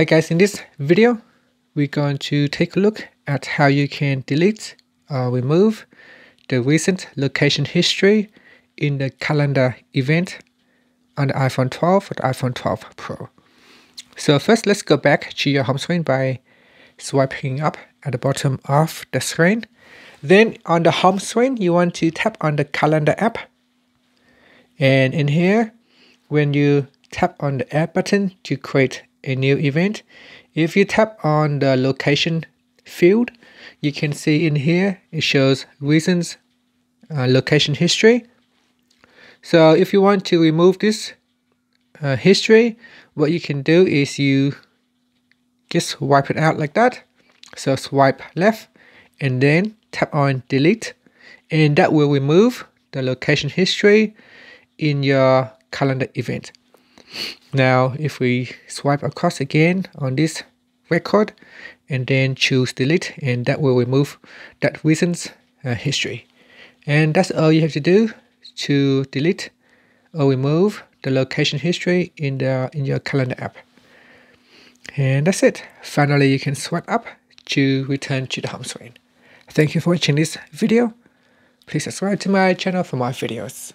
Hi guys, in this video, we're going to take a look at how you can delete or remove the recent location history in the calendar event on the iPhone 12 or the iPhone 12 Pro. So first, let's go back to your home screen by swiping up at the bottom of the screen. Then on the home screen, you want to tap on the calendar app. And in here, when you tap on the add button to create a new event. If you tap on the location field, you can see in here it shows reasons, uh, location history. So if you want to remove this uh, history, what you can do is you just wipe it out like that. So swipe left and then tap on delete and that will remove the location history in your calendar event. Now, if we swipe across again on this record and then choose delete and that will remove that recent uh, history. And that's all you have to do to delete or remove the location history in the in your calendar app. And that's it. Finally, you can swipe up to return to the home screen. Thank you for watching this video. Please subscribe to my channel for more videos.